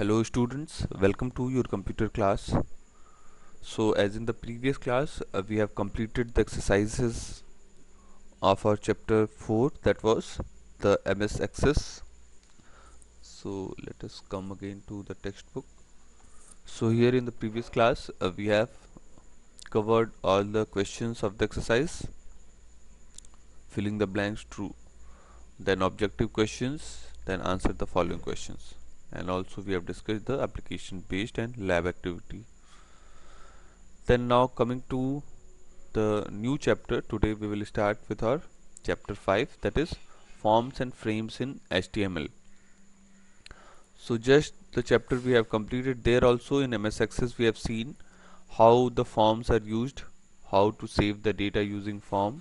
Hello students, welcome to your computer class. So as in the previous class uh, we have completed the exercises of our chapter 4 that was the MS Access. So let us come again to the textbook. So here in the previous class uh, we have covered all the questions of the exercise filling the blanks true then objective questions then answer the following questions and also we have discussed the application based and lab activity. Then now coming to the new chapter today we will start with our chapter 5 that is forms and frames in HTML so just the chapter we have completed there also in MS Access we have seen how the forms are used how to save the data using form.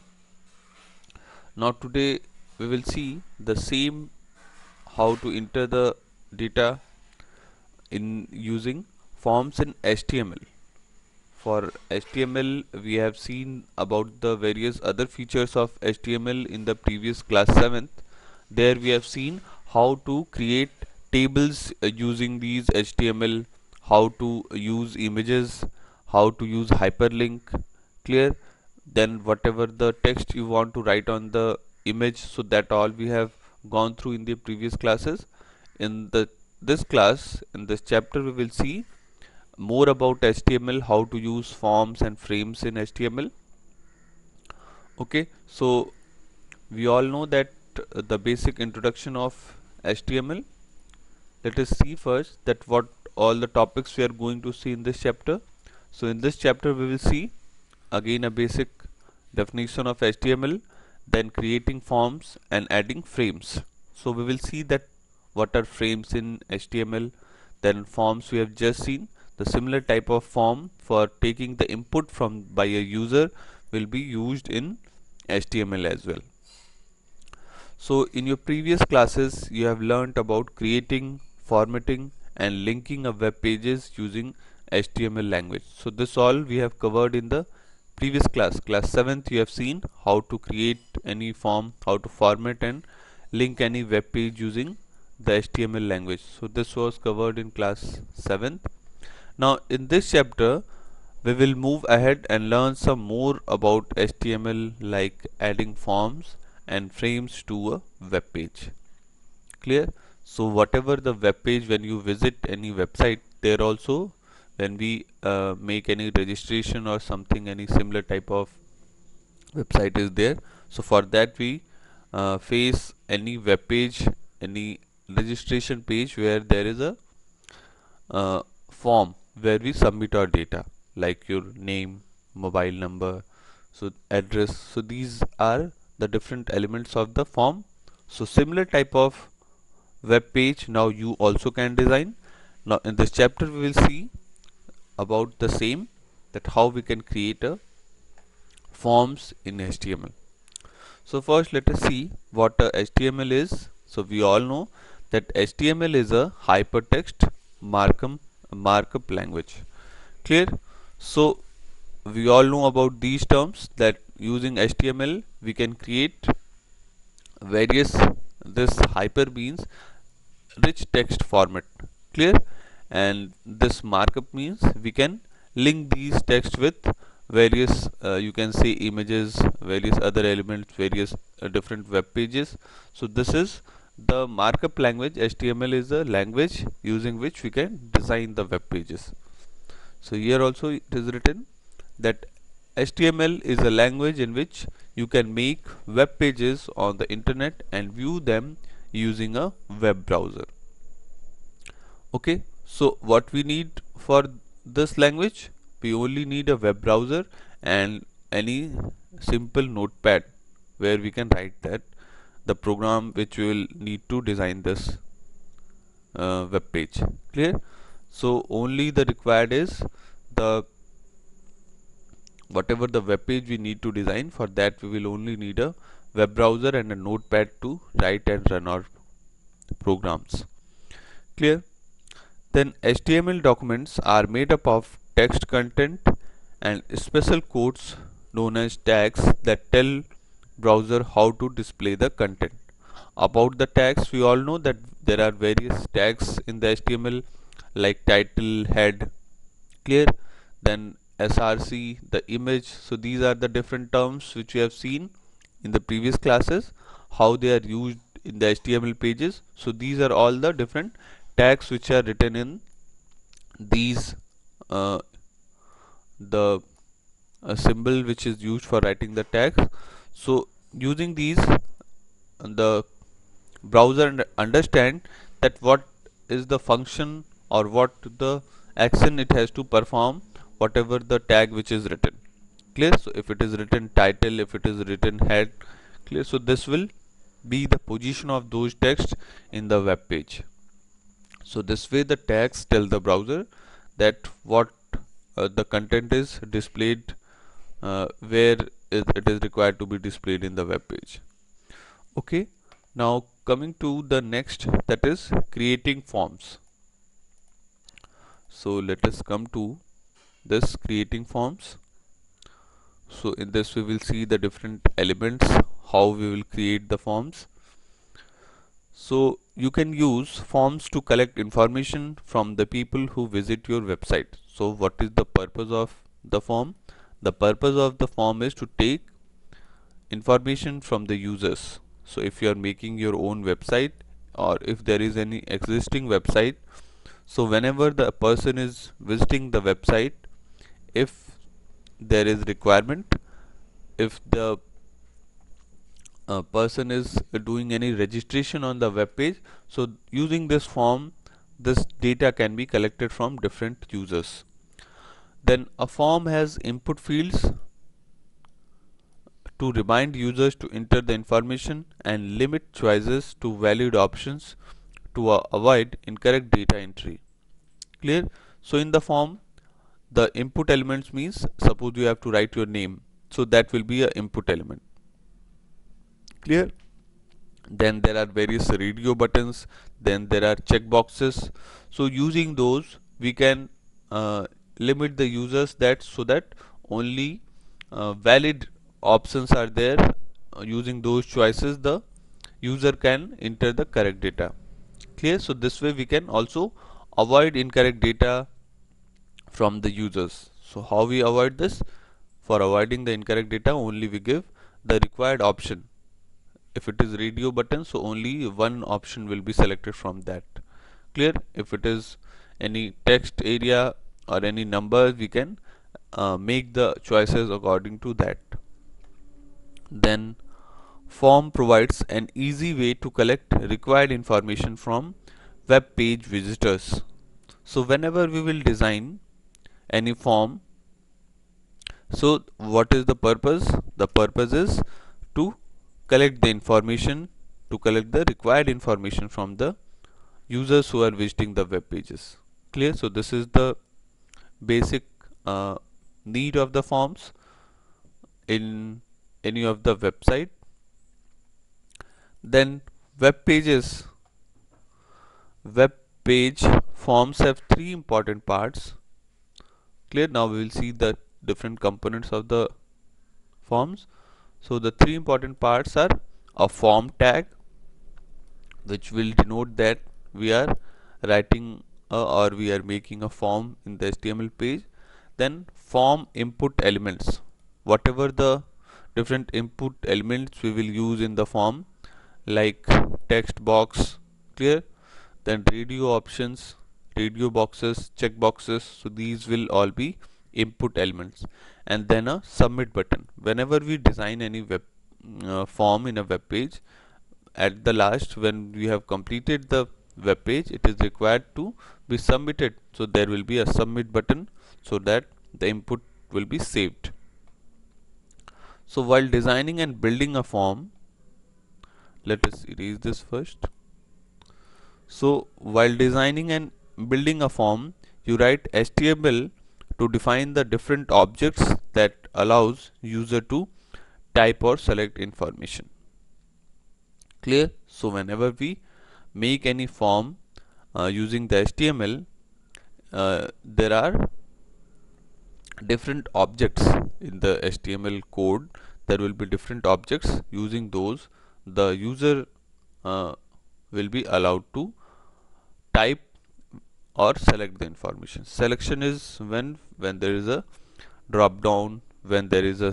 Now today we will see the same how to enter the data in using forms in HTML for HTML we have seen about the various other features of HTML in the previous class 7th there we have seen how to create tables uh, using these HTML how to use images how to use hyperlink clear? Then whatever the text you want to write on the image so that all we have gone through in the previous classes in the this class in this chapter we will see more about HTML how to use forms and frames in HTML okay so we all know that uh, the basic introduction of HTML let us see first that what all the topics we are going to see in this chapter. So in this chapter we will see again a basic definition of HTML then creating forms and adding frames. So we will see that what are frames in HTML then forms we have just seen. The similar type of form for taking the input from by a user will be used in HTML as well. So in your previous classes you have learnt about creating formatting and linking of web pages using HTML language. So this all we have covered in the previous class. Class 7th you have seen how to create any form how to format and link any web page using the HTML language. So this was covered in class 7th now in this chapter we will move ahead and learn some more about HTML like adding forms and frames to a web page. Clear? So whatever the web page when you visit any website there also when we uh, make any registration or something any similar type of website is there. So for that we uh, face any web page any registration page where there is a uh, form where we submit our data like your name mobile number so address. So these are the different elements of the form. So similar type of web page now you also can design. Now in this chapter we will see about the same that how we can create a forms in HTML so first let us see what HTML is. So we all know that HTML is a hypertext markup markup language. Clear? So we all know about these terms that using HTML we can create various this hyper means rich text format. Clear? And this markup means we can link these text with various uh, you can say images various other elements various uh, different web pages. So this is the markup language HTML is a language using which we can design the web pages. So here also it is written that HTML is a language in which you can make web pages on the internet and view them using a web browser. Okay so what we need for this language? We only need a web browser and any simple notepad where we can write that the program which we will need to design this uh, web page. Clear? So only the required is the whatever the web page we need to design for that we will only need a web browser and a notepad to write and run our programs. Clear? Then HTML documents are made up of text content and special codes known as tags that tell browser how to display the content. About the tags we all know that there are various tags in the HTML like title head clear then src the image. So these are the different terms which we have seen in the previous classes how they are used in the html pages. So these are all the different tags which are written in these uh, the uh, symbol which is used for writing the tags so using these the browser understand that what is the function or what the action it has to perform whatever the tag which is written. Clear? So if it is written title if it is written head clear? So this will be the position of those text in the web page. So this way the tags tell the browser that what uh, the content is displayed uh, where it is required to be displayed in the web page. Okay now coming to the next that is creating forms. So let us come to this creating forms. So in this we will see the different elements how we will create the forms. So you can use forms to collect information from the people who visit your website. So what is the purpose of the form the purpose of the form is to take information from the users. So if you are making your own website or if there is any existing website so whenever the person is visiting the website if there is requirement if the uh, person is doing any registration on the web page so using this form this data can be collected from different users then a form has input fields to remind users to enter the information and limit choices to valid options to avoid incorrect data entry. Clear? So in the form, the input elements means suppose you have to write your name. So that will be a input element. Clear? Then there are various radio buttons. Then there are checkboxes. So using those, we can uh, limit the users that so that only uh, valid options are there uh, using those choices the user can enter the correct data. Clear? So this way we can also avoid incorrect data from the users. So how we avoid this? For avoiding the incorrect data only we give the required option. If it is radio button so only one option will be selected from that. Clear? If it is any text area or any number we can uh, make the choices according to that then form provides an easy way to collect required information from web page visitors. So whenever we will design any form, so what is the purpose? The purpose is to collect the information, to collect the required information from the users who are visiting the web pages. Clear? So this is the basic uh, need of the forms in any of the website. Then web pages. Web page forms have three important parts. Clear? Now we will see the different components of the forms. So the three important parts are a form tag which will denote that we are writing or we are making a form in the HTML page then form input elements. Whatever the different input elements we will use in the form like text box clear? Then radio options radio boxes check boxes. So these will all be input elements. And then a submit button. Whenever we design any web uh, form in a web page at the last when we have completed the web page it is required to be submitted so there will be a submit button so that the input will be saved so while designing and building a form, let us erase this first. So while designing and building a form, you write HTML to define the different objects that allows user to type or select information. Clear? So whenever we make any form uh, using the HTML, uh, there are different objects in the HTML code. There will be different objects. Using those the user uh, will be allowed to type or select the information. Selection is when when there is a drop down when there is a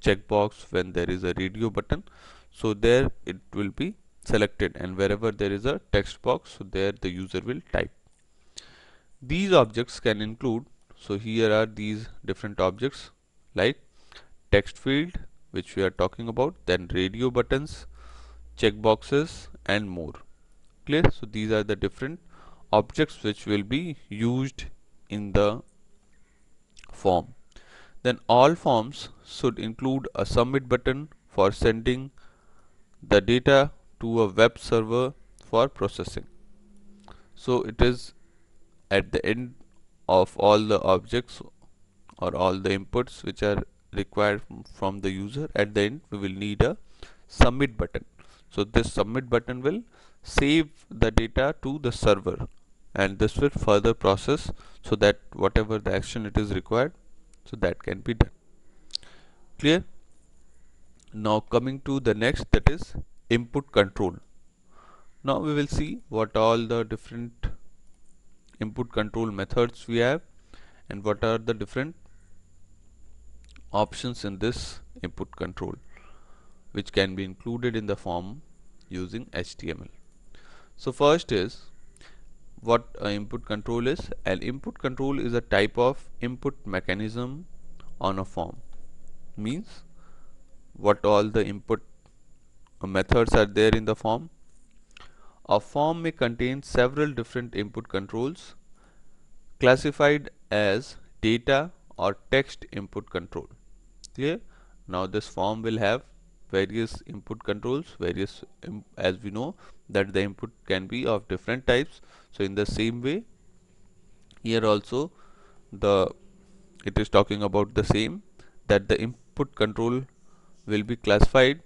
checkbox when there is a radio button. So there it will be selected and wherever there is a text box so there the user will type. These objects can include so here are these different objects like text field which we are talking about then radio buttons checkboxes and more. Clear? So these are the different objects which will be used in the form. Then all forms should include a submit button for sending the data to a web server for processing. So it is at the end of all the objects or all the inputs which are required from the user. At the end we will need a submit button. So this submit button will save the data to the server and this will further process so that whatever the action it is required so that can be done. Clear? Now coming to the next that is input control now we will see what all the different input control methods we have and what are the different options in this input control which can be included in the form using HTML. So first is what an input control is. An input control is a type of input mechanism on a form. Means what all the input Uh, methods are there in the form a form may contain several different input controls classified as data or text input control. Clear? Now this form will have various input controls, various as we know that the input can be of different types. So in the same way here also the it is talking about the same that the input control will be classified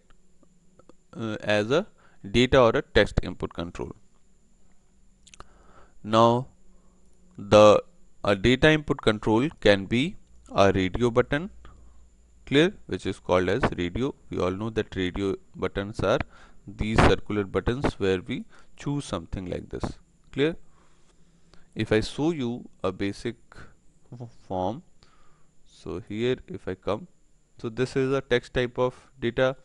uh, as a data or a text input control. Now the a data input control can be a radio button clear which is called as radio. We all know that radio buttons are these circular buttons where we choose something like this. Clear? If I show you a basic form so here if I come so this is a text type of data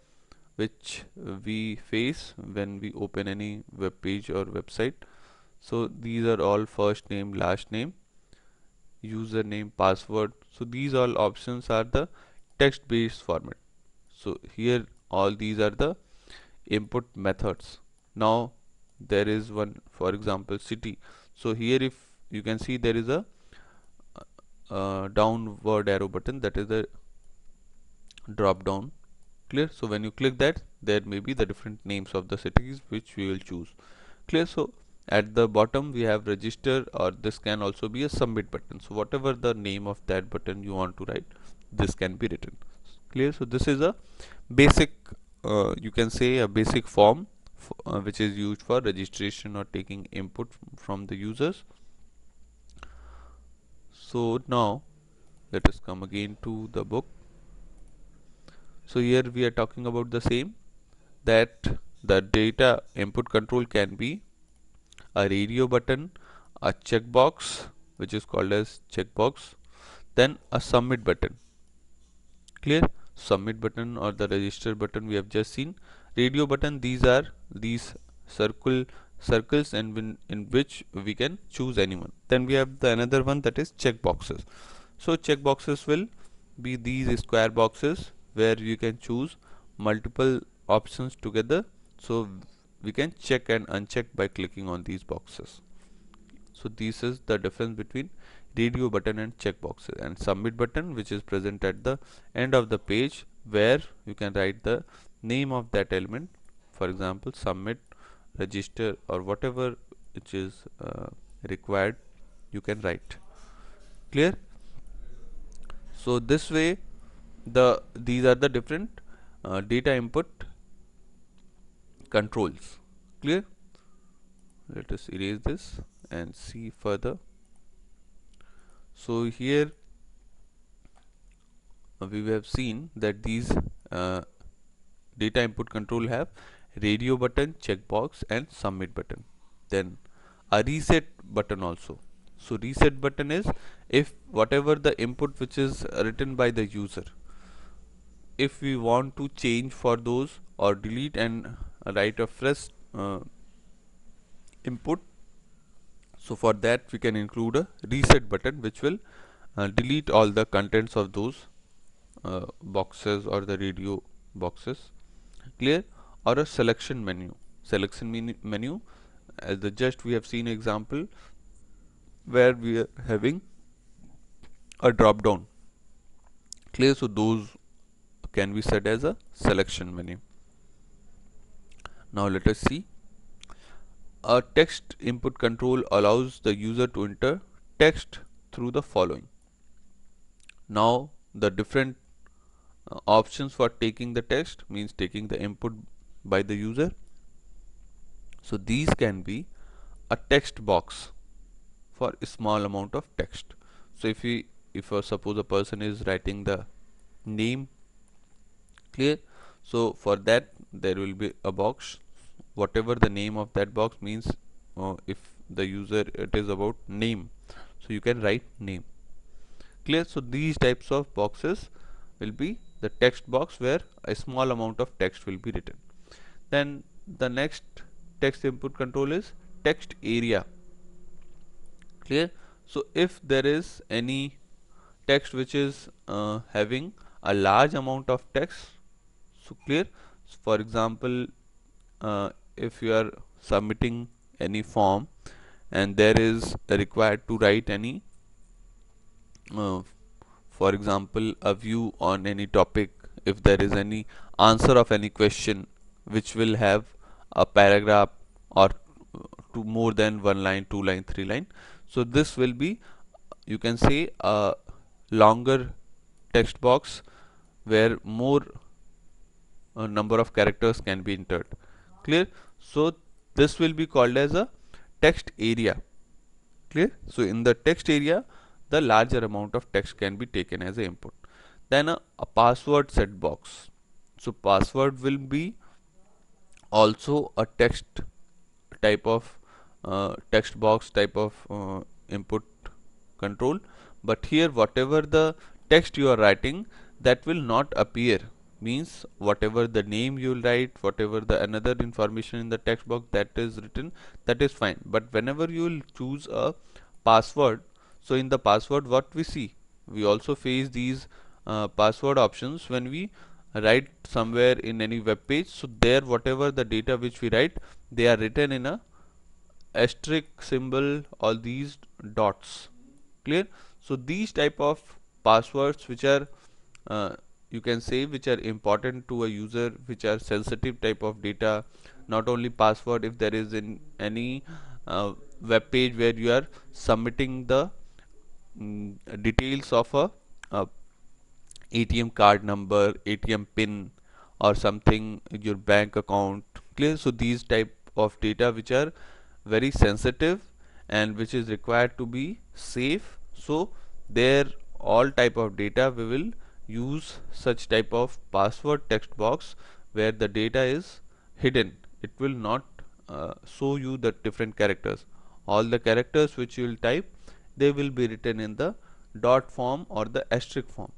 which we face when we open any web page or website. So these are all first name last name username password. So these all options are the text based format. So here all these are the input methods. Now there is one for example city. So here if you can see there is a, a downward arrow button that is the drop down clear? So when you click that there may be the different names of the cities which we will choose. Clear? So at the bottom we have register or this can also be a submit button. So whatever the name of that button you want to write this can be written. Clear? So this is a basic uh, you can say a basic form uh, which is used for registration or taking input from the users. So now let us come again to the book so here we are talking about the same that the data input control can be a radio button a checkbox which is called as checkbox then a submit button. Clear? Submit button or the register button we have just seen. Radio button these are these circle circles and in, in which we can choose anyone. Then we have the another one that is checkboxes. So checkboxes will be these square boxes where you can choose multiple options together. So we can check and uncheck by clicking on these boxes. So this is the difference between radio button and check boxes and submit button which is present at the end of the page where you can write the name of that element. For example submit register or whatever which is uh, required you can write. Clear? So this way the these are the different uh, data input controls. Clear? Let us erase this and see further. So here uh, we have seen that these uh, data input control have radio button checkbox and submit button. Then a reset button also. So reset button is if whatever the input which is written by the user if we want to change for those or delete and write a fresh uh, input so for that we can include a reset button which will uh, delete all the contents of those uh, boxes or the radio boxes. Clear? Or a selection menu. Selection menu as the just we have seen example where we are having a drop down. Clear? So those can be set as a selection menu. Now let us see. A text input control allows the user to enter text through the following. Now the different uh, options for taking the text means taking the input by the user. So these can be a text box for a small amount of text. So if we if uh, suppose a person is writing the name clear. So for that there will be a box. Whatever the name of that box means uh, if the user it is about name. So you can write name. Clear? So these types of boxes will be the text box where a small amount of text will be written. Then the next text input control is text area. Clear? So if there is any text which is uh, having a large amount of text so clear. So for example uh, if you are submitting any form and there is required to write any uh, for example a view on any topic if there is any answer of any question which will have a paragraph or to more than one line two line three line. So this will be you can say a longer text box where more uh, number of characters can be entered. Clear? So this will be called as a text area. Clear? So in the text area the larger amount of text can be taken as a input. Then a, a password set box. So password will be also a text type of uh, text box type of uh, input control. But here whatever the text you are writing that will not appear means whatever the name you will write whatever the another information in the text box that is written that is fine. But whenever you will choose a password so in the password what we see? We also face these uh, password options when we write somewhere in any web page. So there whatever the data which we write they are written in a asterisk symbol all these dots. Clear? So these type of passwords which are uh, you can say which are important to a user which are sensitive type of data not only password if there is in any uh, web page where you are submitting the Mm, details of a, a ATM card number, ATM pin or something your bank account. Clear? So these type of data which are very sensitive and which is required to be safe. So there all type of data we will use such type of password text box where the data is hidden. It will not uh, show you the different characters. All the characters which you will type they will be written in the dot form or the asterisk form.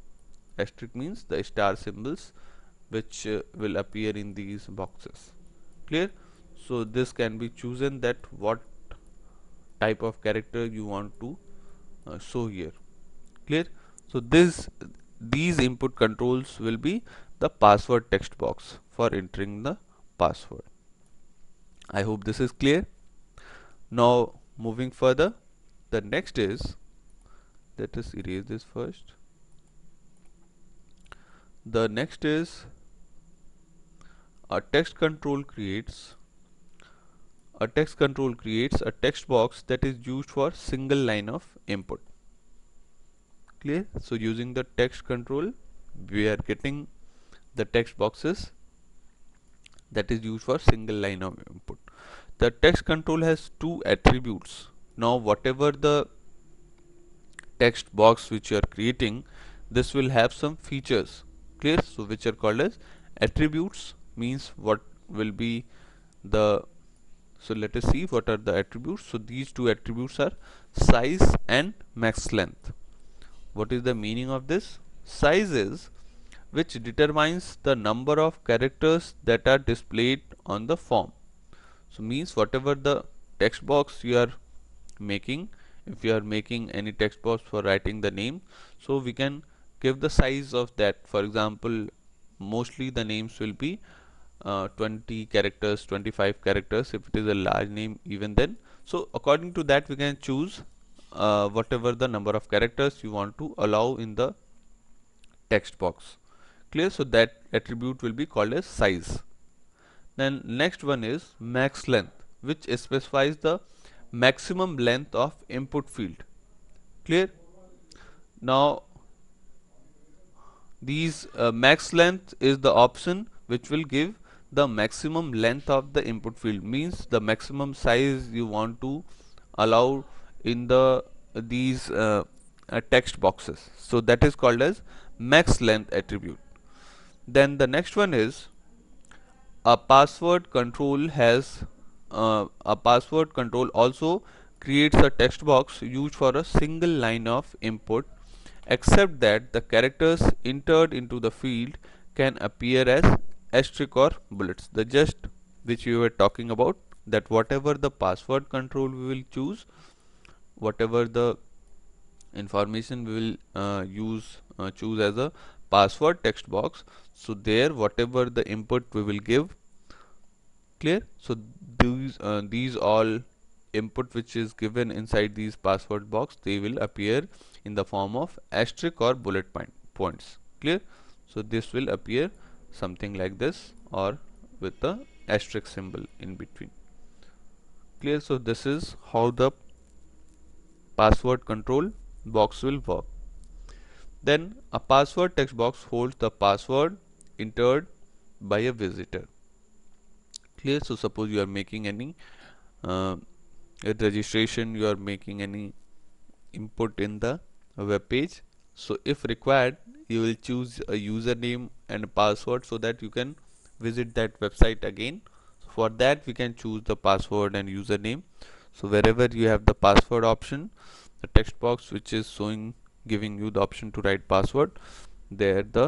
Asterisk means the star symbols which uh, will appear in these boxes. Clear? So this can be chosen that what type of character you want to uh, show here. Clear? So this these input controls will be the password text box for entering the password. I hope this is clear. Now moving further the next is let us erase this first. The next is a text control creates a text control creates a text box that is used for single line of input clear. So using the text control we are getting the text boxes that is used for single line of input. The text control has two attributes. Now whatever the text box which you are creating this will have some features clear? So which are called as attributes means what will be the so let us see what are the attributes. So these two attributes are size and max length what is the meaning of this? Size is which determines the number of characters that are displayed on the form. So means whatever the text box you are making if you are making any text box for writing the name so we can give the size of that. For example mostly the names will be uh, 20 characters 25 characters if it is a large name even then. So according to that we can choose uh, whatever the number of characters you want to allow in the text box. Clear? So that attribute will be called as size. Then next one is max length which specifies the maximum length of input field. Clear? Now these uh, max length is the option which will give the maximum length of the input field. Means the maximum size you want to allow in the these uh, uh, text boxes. So that is called as max length attribute. Then the next one is a password control has uh, a password control also creates a text box used for a single line of input except that the characters entered into the field can appear as asterisk or bullets. The just which we were talking about that whatever the password control we will choose whatever the information we will uh, use uh, choose as a password text box. So there whatever the input we will give clear? So these uh, these all input which is given inside these password box they will appear in the form of asterisk or bullet point points. Clear? So this will appear something like this or with the asterisk symbol in between. Clear? So this is how the password control box will work. Then a password text box holds the password entered by a visitor. Clear? So suppose you are making any uh, registration you are making any input in the web page. So if required you will choose a username and password so that you can visit that website again. For that we can choose the password and username so wherever you have the password option the text box which is showing giving you the option to write password there the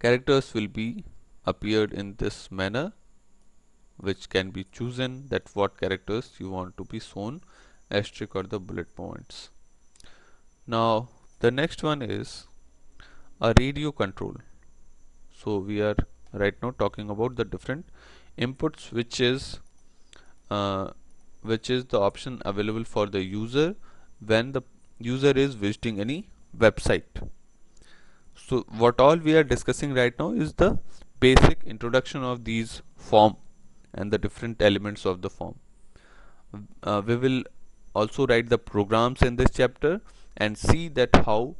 characters will be appeared in this manner which can be chosen that what characters you want to be shown asterisk or the bullet points. Now the next one is a radio control. So we are right now talking about the different inputs which is uh, which is the option available for the user when the user is visiting any website. So what all we are discussing right now is the basic introduction of these form and the different elements of the form. Uh, we will also write the programs in this chapter and see that how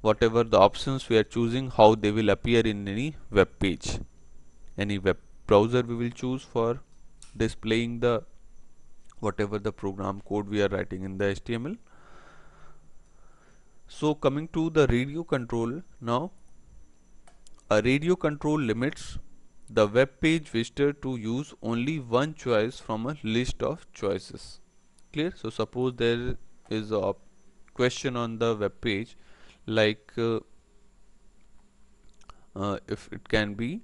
whatever the options we are choosing how they will appear in any web page. Any web browser we will choose for displaying the whatever the program code we are writing in the HTML so coming to the radio control now a radio control limits the web page visitor to use only one choice from a list of choices. Clear? So suppose there is a question on the web page like uh, uh, if it can be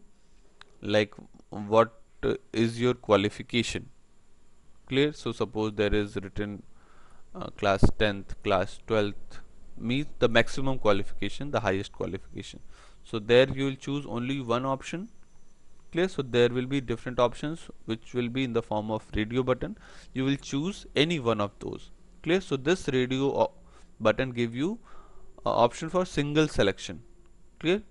like what uh, is your qualification clear. So suppose there is written uh, class 10th class 12th means the maximum qualification the highest qualification. So there you will choose only one option clear? So there will be different options which will be in the form of radio button. You will choose any one of those clear? So this radio button give you option for single selection clear?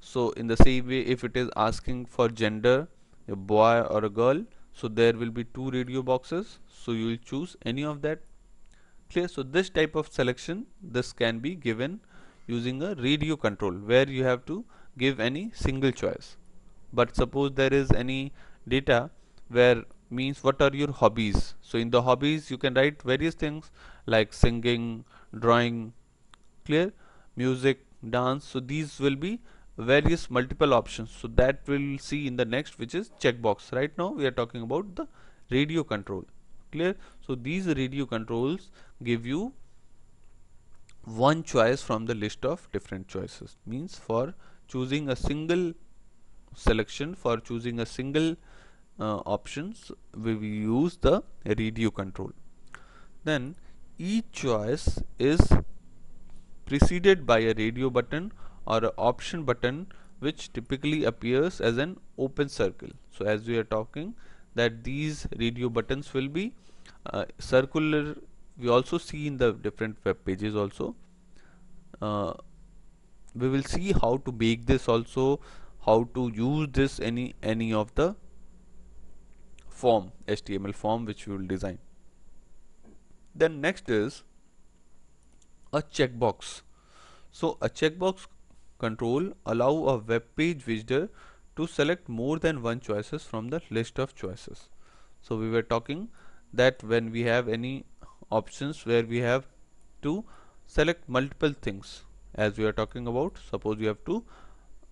So in the same way if it is asking for gender a boy or a girl so there will be two radio boxes. So you will choose any of that. Clear? So this type of selection this can be given using a radio control where you have to give any single choice. But suppose there is any data where means what are your hobbies? So in the hobbies you can write various things like singing drawing clear? Music dance. So these will be various multiple options. So that we'll see in the next which is checkbox. Right now we are talking about the radio control. Clear? So these radio controls give you one choice from the list of different choices. Means for choosing a single selection for choosing a single uh, options we will use the radio control. Then each choice is preceded by a radio button or an option button which typically appears as an open circle. So as we are talking that these radio buttons will be uh, circular we also see in the different web pages also. Uh, we will see how to make this also how to use this any any of the form HTML form which we will design. Then next is a checkbox. So a checkbox control allow a web page visitor to select more than one choices from the list of choices. So we were talking that when we have any options where we have to select multiple things as we are talking about suppose you have to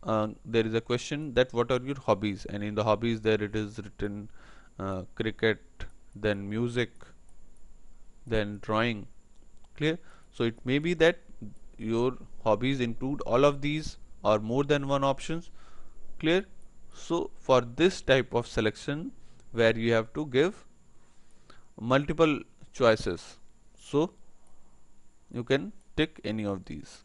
uh, there is a question that what are your hobbies? And in the hobbies there it is written uh, cricket then music then drawing. Clear? So it may be that your hobbies include all of these or more than one options? Clear? So for this type of selection where you have to give multiple choices. So you can tick any of these.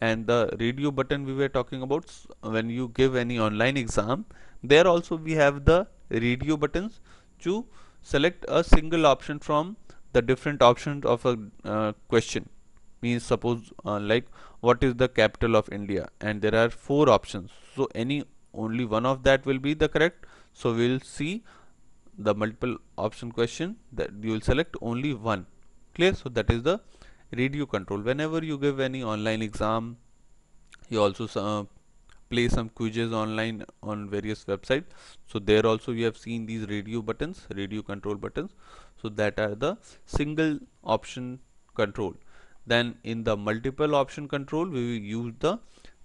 And the radio button we were talking about when you give any online exam there also we have the radio buttons to select a single option from the different options of a uh, question means suppose uh, like what is the capital of India? And there are four options. So any only one of that will be the correct. So we'll see the multiple option question that you will select only one. Clear? So that is the radio control. Whenever you give any online exam you also uh, play some quizzes online on various websites so there also you have seen these radio buttons radio control buttons. So that are the single option control then in the multiple option control we will use the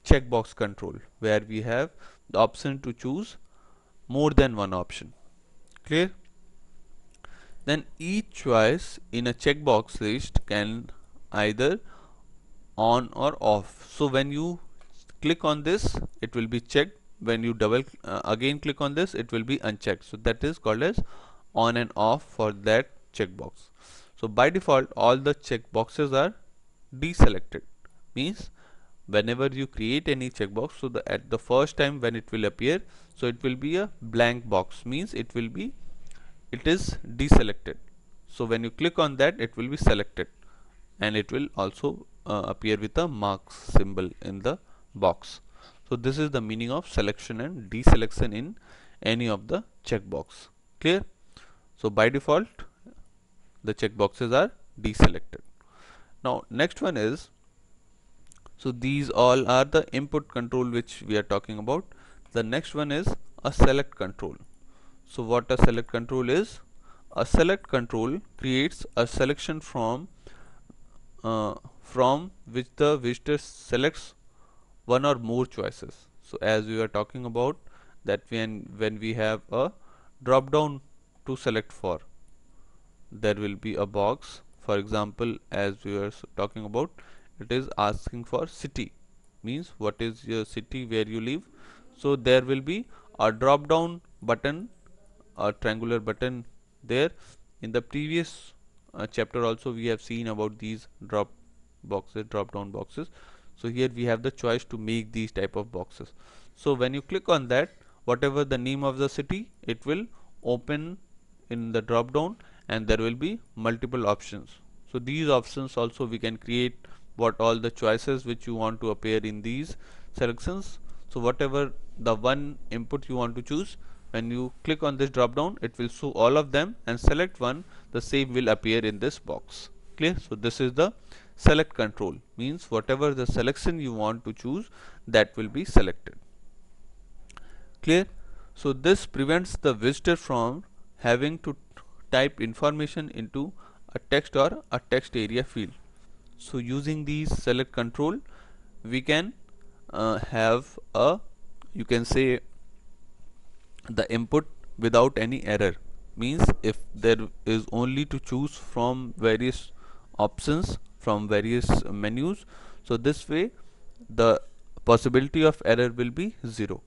checkbox control where we have the option to choose more than one option. Clear? Then each choice in a checkbox list can either on or off. So when you click on this it will be checked. When you double uh, again click on this it will be unchecked. So that is called as on and off for that checkbox. So by default all the checkboxes are deselected. Means whenever you create any checkbox so the at the first time when it will appear so it will be a blank box. Means it will be it is deselected. So when you click on that it will be selected. And it will also uh, appear with a mark symbol in the box. So this is the meaning of selection and deselection in any of the checkbox. Clear? So by default the checkboxes are deselected now next one is so these all are the input control which we are talking about. The next one is a select control. So what a select control is? A select control creates a selection from uh, from which the visitor selects one or more choices. So as we were talking about that when when we have a drop down to select for there will be a box for example as we were talking about it is asking for city. Means what is your city where you live? So there will be a drop down button a triangular button there. In the previous uh, chapter also we have seen about these drop boxes drop down boxes. So here we have the choice to make these type of boxes. So when you click on that whatever the name of the city it will open in the drop down and there will be multiple options. So these options also we can create what all the choices which you want to appear in these selections. So whatever the one input you want to choose when you click on this drop down it will show all of them and select one the same will appear in this box. Clear? So this is the select control. Means whatever the selection you want to choose that will be selected. Clear? So this prevents the visitor from having to type information into a text or a text area field. So using these select control we can uh, have a you can say the input without any error. Means if there is only to choose from various options from various menus so this way the possibility of error will be zero.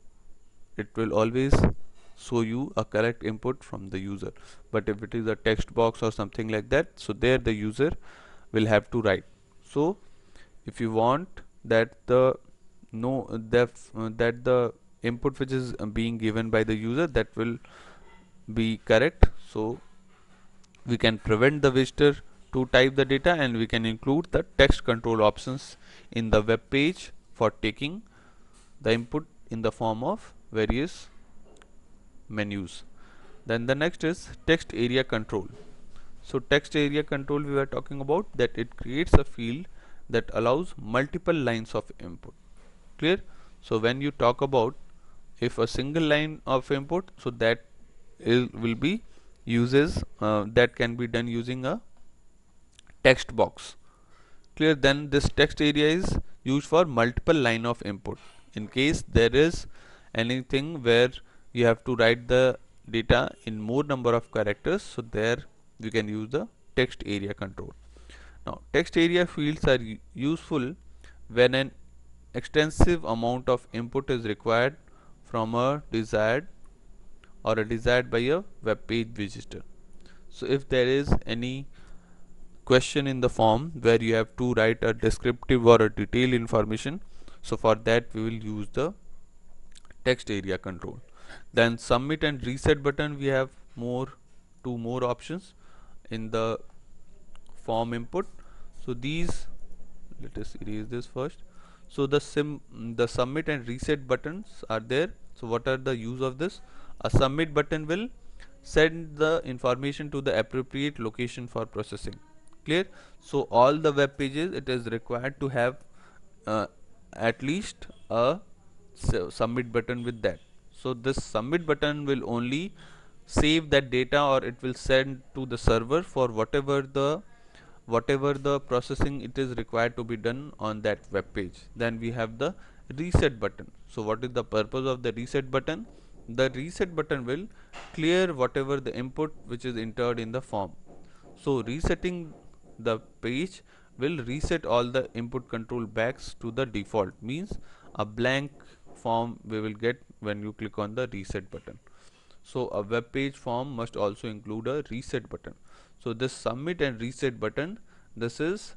It will always show you a correct input from the user. But if it is a text box or something like that so there the user will have to write. So if you want that the no that uh, that the input which is being given by the user that will be correct. So we can prevent the visitor to type the data and we can include the text control options in the web page for taking the input in the form of various menus. Then the next is text area control. So text area control we were talking about that it creates a field that allows multiple lines of input. Clear? So when you talk about if a single line of input so that will be uses uh, that can be done using a text box. Clear? Then this text area is used for multiple line of input. In case there is anything where you have to write the data in more number of characters so there we can use the text area control. Now text area fields are useful when an extensive amount of input is required from a desired or a desired by a web page visitor so if there is any question in the form where you have to write a descriptive or a detailed information so for that we will use the text area control then submit and reset button we have more two more options in the form input. So these let us erase this first. So the sim the submit and reset buttons are there. So what are the use of this? A submit button will send the information to the appropriate location for processing. Clear? So all the web pages it is required to have uh, at least a submit button with that so this submit button will only save that data or it will send to the server for whatever the whatever the processing it is required to be done on that web page. Then we have the reset button. So what is the purpose of the reset button? The reset button will clear whatever the input which is entered in the form. So resetting the page will reset all the input control backs to the default. Means a blank form we will get when you click on the reset button. So a web page form must also include a reset button. So this submit and reset button this is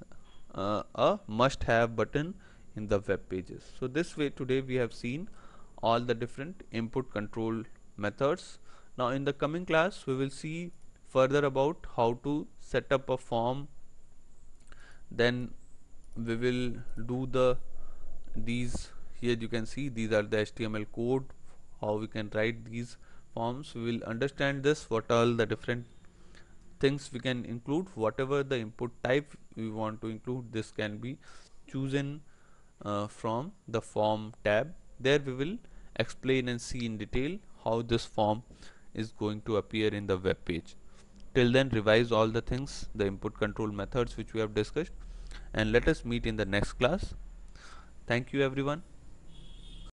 uh, a must have button in the web pages. So this way today we have seen all the different input control methods. Now in the coming class we will see further about how to set up a form. Then we will do the these here you can see these are the HTML code how we can write these forms. We will understand this what all the different things we can include. Whatever the input type we want to include this can be chosen uh, from the form tab. There we will explain and see in detail how this form is going to appear in the web page. Till then revise all the things the input control methods which we have discussed and let us meet in the next class. Thank you everyone